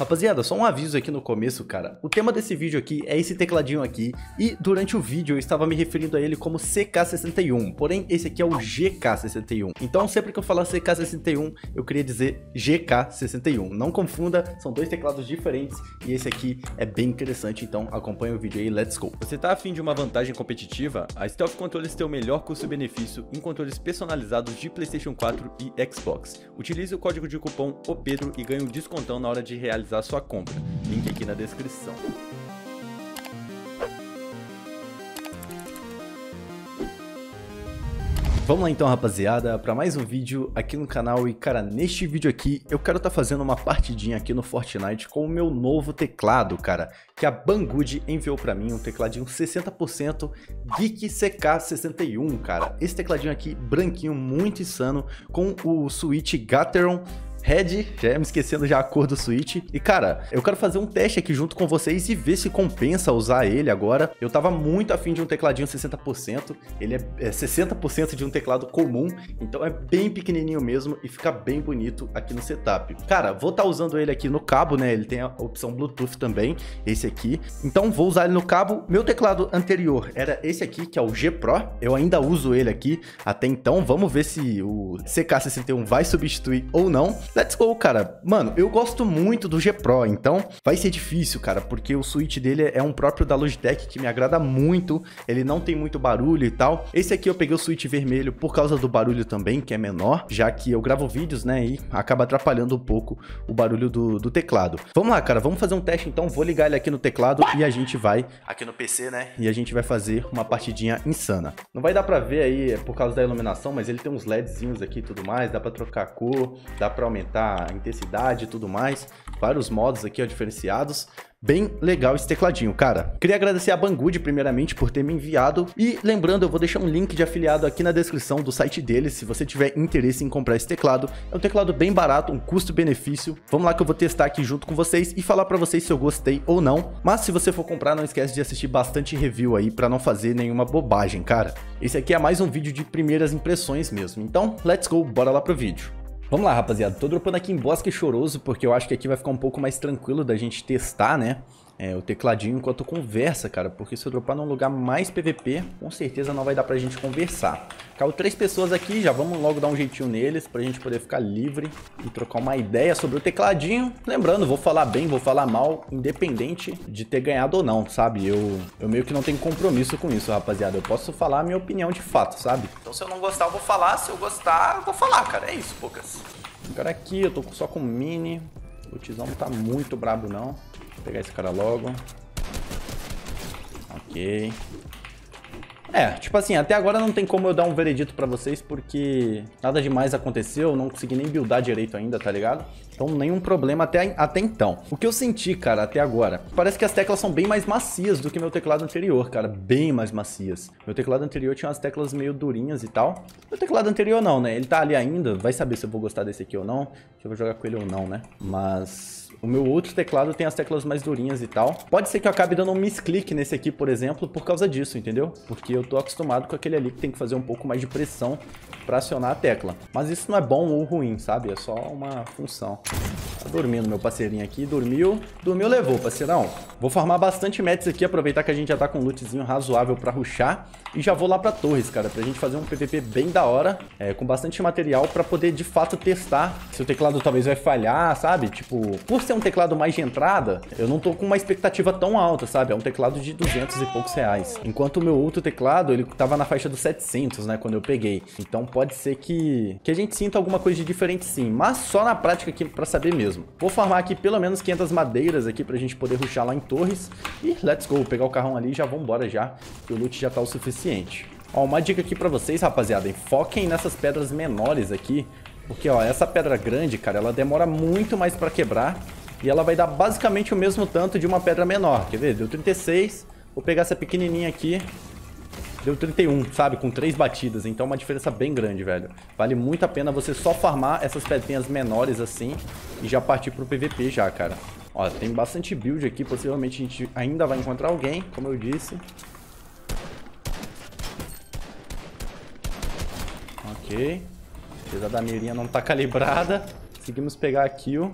Rapaziada, só um aviso aqui no começo, cara. O tema desse vídeo aqui é esse tecladinho aqui, e durante o vídeo eu estava me referindo a ele como CK61, porém esse aqui é o GK61. Então sempre que eu falar CK61, eu queria dizer GK61. Não confunda, são dois teclados diferentes e esse aqui é bem interessante, então acompanha o vídeo aí, let's go. Você tá afim de uma vantagem competitiva? A Stealth Controllers tem o melhor custo-benefício em controles personalizados de PlayStation 4 e Xbox. Utilize o código de cupom OPEDRO e ganhe um descontão na hora de realizar realizar sua compra. Link aqui na descrição. Vamos lá então, rapaziada, para mais um vídeo aqui no canal e, cara, neste vídeo aqui eu quero estar tá fazendo uma partidinha aqui no Fortnite com o meu novo teclado, cara, que a Banggood enviou para mim, um tecladinho 60% Geek CK61, cara. Esse tecladinho aqui, branquinho, muito insano, com o switch Gateron Red, já ia me esquecendo já a cor do Switch. E cara, eu quero fazer um teste aqui junto com vocês e ver se compensa usar ele agora. Eu tava muito afim de um tecladinho 60%, ele é, é 60% de um teclado comum, então é bem pequenininho mesmo e fica bem bonito aqui no setup. Cara, vou estar tá usando ele aqui no cabo, né? Ele tem a opção Bluetooth também, esse aqui. Então vou usar ele no cabo. Meu teclado anterior era esse aqui, que é o G Pro. Eu ainda uso ele aqui até então. Vamos ver se o CK61 vai substituir ou não. Let's go, cara. Mano, eu gosto muito do G Pro, então vai ser difícil, cara, porque o switch dele é um próprio da Logitech que me agrada muito. Ele não tem muito barulho e tal. Esse aqui eu peguei o switch vermelho por causa do barulho também, que é menor, já que eu gravo vídeos, né, e acaba atrapalhando um pouco o barulho do, do teclado. Vamos lá, cara, vamos fazer um teste então. Vou ligar ele aqui no teclado e a gente vai aqui no PC, né, e a gente vai fazer uma partidinha insana. Não vai dar pra ver aí por causa da iluminação, mas ele tem uns LEDzinhos aqui e tudo mais, dá pra trocar a cor, dá pra aumentar aumentar a intensidade e tudo mais. Vários modos aqui ó, diferenciados. Bem legal esse tecladinho, cara. Queria agradecer a Banggood, primeiramente, por ter me enviado. E lembrando, eu vou deixar um link de afiliado aqui na descrição do site deles, se você tiver interesse em comprar esse teclado. É um teclado bem barato, um custo-benefício. Vamos lá que eu vou testar aqui junto com vocês e falar pra vocês se eu gostei ou não. Mas se você for comprar, não esquece de assistir bastante review aí pra não fazer nenhuma bobagem, cara. Esse aqui é mais um vídeo de primeiras impressões mesmo. Então, let's go, bora lá pro vídeo. Vamos lá, rapaziada. Tô dropando aqui em Bosque Choroso, porque eu acho que aqui vai ficar um pouco mais tranquilo da gente testar, né? É, o tecladinho enquanto conversa, cara. Porque se eu dropar num lugar mais PVP, com certeza não vai dar pra gente conversar. Caiu três pessoas aqui, já vamos logo dar um jeitinho neles pra gente poder ficar livre e trocar uma ideia sobre o tecladinho. Lembrando, vou falar bem, vou falar mal, independente de ter ganhado ou não, sabe? Eu, eu meio que não tenho compromisso com isso, rapaziada. Eu posso falar a minha opinião de fato, sabe? Então se eu não gostar, eu vou falar. Se eu gostar, eu vou falar, cara. É isso, poucas. Cara aqui, eu tô só com mini. O tizão não tá muito brabo, não. Vou pegar esse cara logo. Ok. É, tipo assim, até agora não tem como eu dar um veredito pra vocês, porque nada demais aconteceu, não consegui nem buildar direito ainda, tá ligado? Então nenhum problema até, até então. O que eu senti, cara, até agora, parece que as teclas são bem mais macias do que meu teclado anterior, cara, bem mais macias. Meu teclado anterior tinha umas teclas meio durinhas e tal. Meu teclado anterior não, né? Ele tá ali ainda, vai saber se eu vou gostar desse aqui ou não, se eu vou jogar com ele ou não, né? Mas o meu outro teclado tem as teclas mais durinhas e tal. Pode ser que eu acabe dando um misclick nesse aqui, por exemplo, por causa disso, entendeu? Porque eu tô acostumado com aquele ali que tem que fazer um pouco mais de pressão para acionar a tecla. Mas isso não é bom ou ruim, sabe? É só uma função. Tá dormindo meu parceirinho aqui, dormiu. Dormiu, levou, parceirão. Vou farmar bastante mets aqui, aproveitar que a gente já tá com um lootzinho razoável pra ruxar. E já vou lá pra torres, cara, pra gente fazer um PVP bem da hora, é, com bastante material pra poder, de fato, testar se o teclado talvez vai falhar, sabe? Tipo, por ser um teclado mais de entrada, eu não tô com uma expectativa tão alta, sabe? É um teclado de 200 e poucos reais. Enquanto o meu outro teclado, ele tava na faixa dos 700, né, quando eu peguei. Então pode ser que, que a gente sinta alguma coisa de diferente sim, mas só na prática aqui pra saber mesmo. Vou farmar aqui pelo menos 500 madeiras aqui pra gente poder ruxar lá em torres. E let's go, pegar o carrão ali e já vambora já, que o loot já tá o suficiente. Ó, uma dica aqui pra vocês, rapaziada, foquem nessas pedras menores aqui, porque, ó, essa pedra grande, cara, ela demora muito mais pra quebrar e ela vai dar basicamente o mesmo tanto de uma pedra menor. Quer ver? Deu 36, vou pegar essa pequenininha aqui, deu 31, sabe? Com três batidas, então é uma diferença bem grande, velho. Vale muito a pena você só farmar essas pedrinhas menores assim e já partir pro PVP já, cara. Ó, tem bastante build aqui, possivelmente a gente ainda vai encontrar alguém, como eu disse. Ok. Apesar da mirinha não tá calibrada. Conseguimos pegar a kill.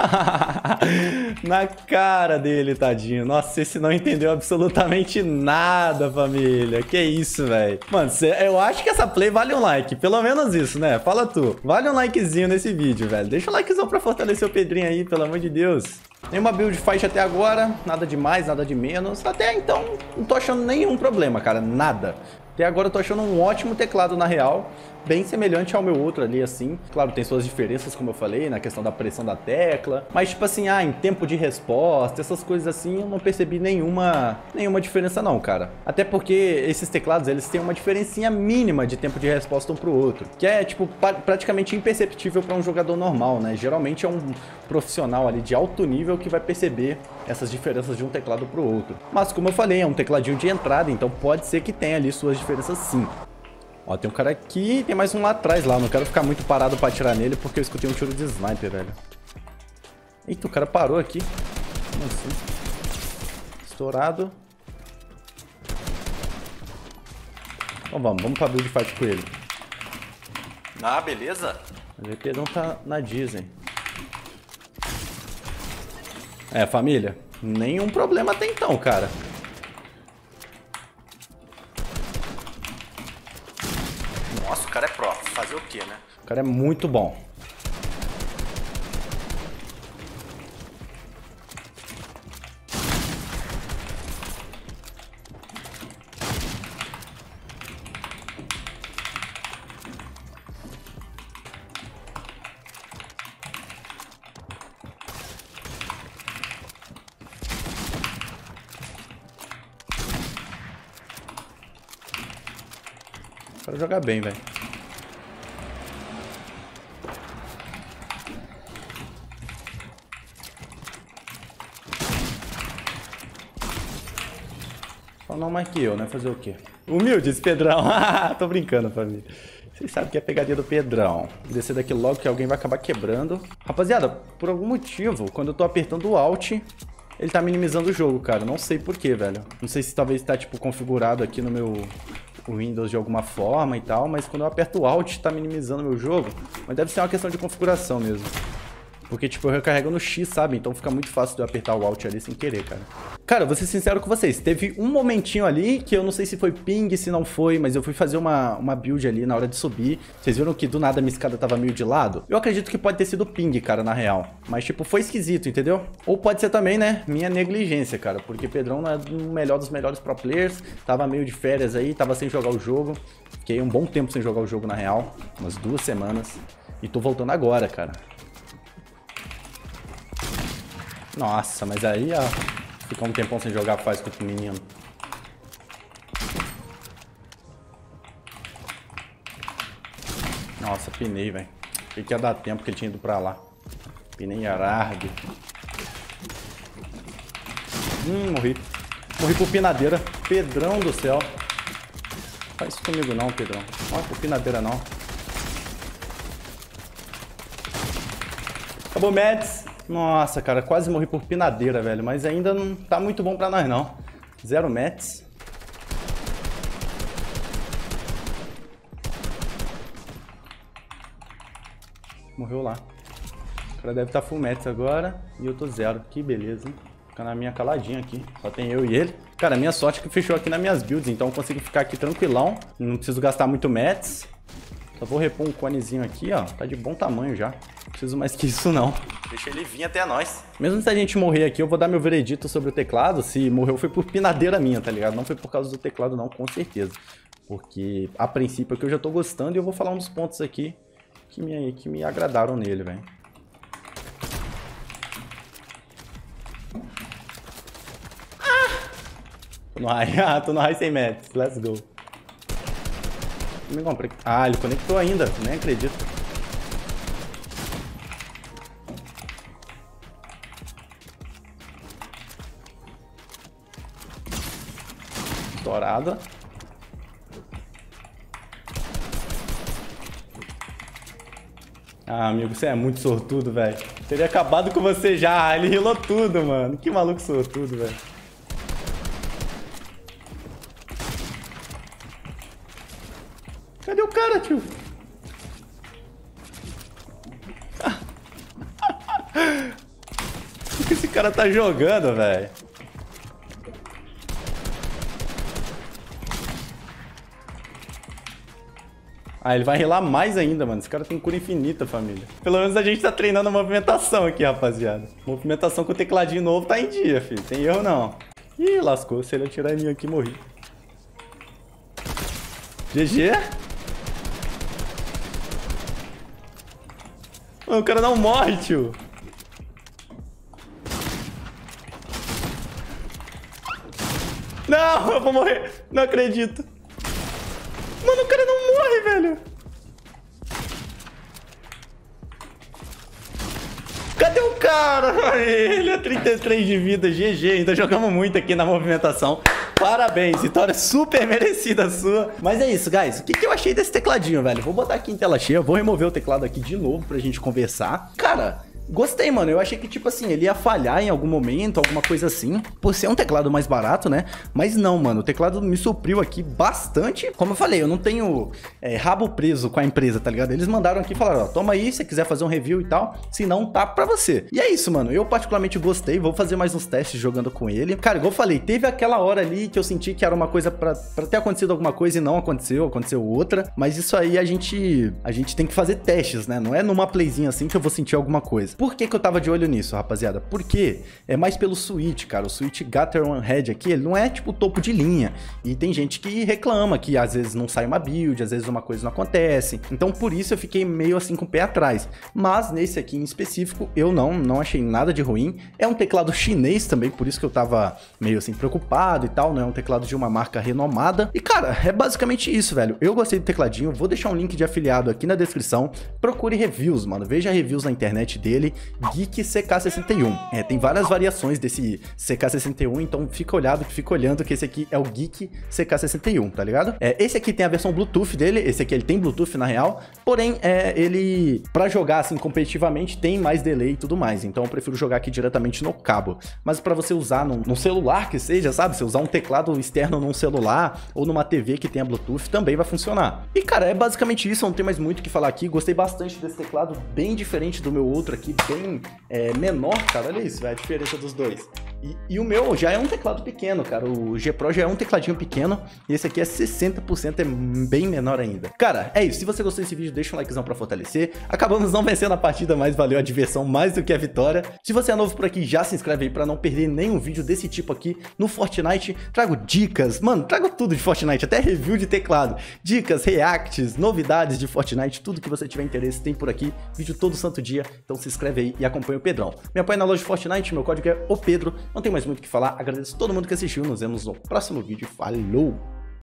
Na cara dele, tadinho. Nossa, esse não entendeu absolutamente nada, família. Que isso, velho. Mano, cê, eu acho que essa play vale um like. Pelo menos isso, né? Fala tu. Vale um likezinho nesse vídeo, velho. Deixa o likezão pra fortalecer o Pedrinho aí, pelo amor de Deus. Nenhuma build fight até agora, nada de mais, nada de menos. Até então, não tô achando nenhum problema, cara, nada. Até agora eu tô achando um ótimo teclado na real bem semelhante ao meu outro ali, assim. Claro, tem suas diferenças, como eu falei, na questão da pressão da tecla. Mas, tipo assim, ah, em tempo de resposta, essas coisas assim, eu não percebi nenhuma, nenhuma diferença não, cara. Até porque esses teclados, eles têm uma diferencinha mínima de tempo de resposta um pro outro. Que é, tipo, praticamente imperceptível para um jogador normal, né? Geralmente é um profissional ali de alto nível que vai perceber essas diferenças de um teclado pro outro. Mas, como eu falei, é um tecladinho de entrada, então pode ser que tenha ali suas diferenças sim. Ó, tem um cara aqui e tem mais um lá atrás lá. Não quero ficar muito parado pra atirar nele porque eu escutei um tiro de sniper, velho. Eita, o cara parou aqui. Como assim? Estourado. Então vamos, vamos pra build fight com ele. Ah, beleza. O VP não tá na Disney. É, família. Nenhum problema até então, cara. Fazer o quê, né? O cara é muito bom. Quero jogar bem, velho. Não mais que eu, né? Fazer o quê? Humilde esse Pedrão. Tô brincando, família. Vocês sabem que é pegadinha do Pedrão. Descer daqui logo que alguém vai acabar quebrando. Rapaziada, por algum motivo, quando eu tô apertando o Alt, ele tá minimizando o jogo, cara. Não sei porquê, velho. Não sei se talvez tá, tipo, configurado aqui no meu Windows de alguma forma e tal, mas quando eu aperto o Alt, tá minimizando meu jogo. Mas deve ser uma questão de configuração mesmo. Porque, tipo, eu recarrego no X, sabe? Então fica muito fácil de eu apertar o Alt ali sem querer, cara. Cara, vou ser sincero com vocês. Teve um momentinho ali que eu não sei se foi ping, se não foi, mas eu fui fazer uma, uma build ali na hora de subir. Vocês viram que do nada minha escada tava meio de lado? Eu acredito que pode ter sido ping, cara, na real. Mas, tipo, foi esquisito, entendeu? Ou pode ser também, né, minha negligência, cara. Porque Pedrão não é o melhor dos melhores pro players. Tava meio de férias aí, tava sem jogar o jogo. Fiquei um bom tempo sem jogar o jogo, na real. Umas duas semanas. E tô voltando agora, cara. Nossa, mas aí, ó. Ficar um tempão sem jogar faz com o menino. Nossa, pinei, velho. Achei que ia dar tempo que ele tinha ido pra lá. Pinei Ararg. Hum, morri. Morri por pinadeira. Pedrão do céu. Faz isso comigo não, Pedrão. Não por pinadeira não. Acabou, Mads. Nossa, cara, quase morri por pinadeira, velho. Mas ainda não tá muito bom pra nós, não. Zero mets. Morreu lá. O cara deve estar tá full mets agora. E eu tô zero. Que beleza, hein? Fica na minha caladinha aqui. Só tem eu e ele. Cara, minha sorte é que fechou aqui nas minhas builds. Então eu consigo ficar aqui tranquilão. Não preciso gastar muito mets. Só vou repor um conezinho aqui, ó. Tá de bom tamanho já. Não preciso mais que isso, não. Deixa ele vir até nós. Mesmo se a gente morrer aqui, eu vou dar meu veredito sobre o teclado. Se morreu foi por pinadeira minha, tá ligado? Não foi por causa do teclado, não, com certeza. Porque, a princípio, aqui eu já tô gostando e eu vou falar um dos pontos aqui que me, que me agradaram nele, velho. Ah! Tô no high. Ah, tô no high 100 metros. Let's go. Me comprei. Ah, ele conectou ainda. Nem acredito. Estourada. Ah, amigo, você é muito sortudo, velho. Teria acabado com você já. Ele rilou tudo, mano. Que maluco sortudo, velho. Cadê o cara, tio? cara tá jogando, velho. Ah, ele vai relar mais ainda, mano. Esse cara tem cura infinita, família. Pelo menos a gente tá treinando a movimentação aqui, rapaziada. Movimentação com o tecladinho novo tá em dia, filho. Tem erro não. Ih, lascou. Se ele atirar em mim aqui, morri. GG? Mano, o cara não morre, tio. Não, eu vou morrer. Não acredito. Mano, o cara não morre, velho. Cadê o cara? Ele é 33 de vida, GG. Ainda jogamos muito aqui na movimentação. Parabéns, vitória super merecida sua. Mas é isso, guys. O que, que eu achei desse tecladinho, velho? Vou botar aqui em tela cheia, vou remover o teclado aqui de novo pra gente conversar. Cara, Gostei, mano. Eu achei que, tipo assim, ele ia falhar em algum momento, alguma coisa assim. Por ser um teclado mais barato, né? Mas não, mano. O teclado me supriu aqui bastante. Como eu falei, eu não tenho é, rabo preso com a empresa, tá ligado? Eles mandaram aqui e falaram, ó, toma aí, se quiser fazer um review e tal. Se não, tá pra você. E é isso, mano. Eu particularmente gostei. Vou fazer mais uns testes jogando com ele. Cara, igual eu falei, teve aquela hora ali que eu senti que era uma coisa pra, pra ter acontecido alguma coisa e não aconteceu, aconteceu outra. Mas isso aí a gente, a gente tem que fazer testes, né? Não é numa playzinha assim que eu vou sentir alguma coisa. Por que que eu tava de olho nisso, rapaziada? Porque é mais pelo Switch, cara. O Switch Gutter One Head aqui, ele não é tipo topo de linha. E tem gente que reclama que às vezes não sai uma build, às vezes uma coisa não acontece. Então por isso eu fiquei meio assim com o pé atrás. Mas nesse aqui em específico, eu não, não achei nada de ruim. É um teclado chinês também, por isso que eu tava meio assim preocupado e tal. Não é um teclado de uma marca renomada. E cara, é basicamente isso, velho. Eu gostei do tecladinho, vou deixar um link de afiliado aqui na descrição. Procure reviews, mano. Veja reviews na internet dele. Geek CK61. É, tem várias variações desse CK61, então fica olhado, fica olhando que esse aqui é o Geek CK61, tá ligado? É, esse aqui tem a versão Bluetooth dele, esse aqui ele tem Bluetooth na real, porém é, ele para jogar assim competitivamente tem mais delay e tudo mais, então eu prefiro jogar aqui diretamente no cabo. Mas para você usar num, num, celular que seja, sabe? Você usar um teclado externo num celular ou numa TV que tenha Bluetooth também vai funcionar. E cara, é basicamente isso, não tem mais muito o que falar aqui. Gostei bastante desse teclado, bem diferente do meu outro aqui, bem é, menor, cara. Olha isso, a diferença dos dois. E, e, o meu já é um teclado pequeno, cara. O G Pro já é um tecladinho pequeno. E esse aqui é 60%, é bem menor ainda. Cara, é isso. Se você gostou desse vídeo, deixa um likezão pra fortalecer. Acabamos não vencendo a partida, mas valeu a diversão mais do que a vitória. Se você é novo por aqui, já se inscreve aí pra não perder nenhum vídeo desse tipo aqui no Fortnite. Trago dicas, mano, trago tudo de Fortnite, até review de teclado. Dicas, reacts, novidades de Fortnite, tudo que você tiver interesse tem por aqui. Vídeo todo santo dia. Então se inscreve aí e acompanha o Pedrão. Me apoia na loja Fortnite, meu código é o Pedro. Não tem mais muito o que falar. Agradeço todo mundo que assistiu. Nos vemos no próximo vídeo. Falou!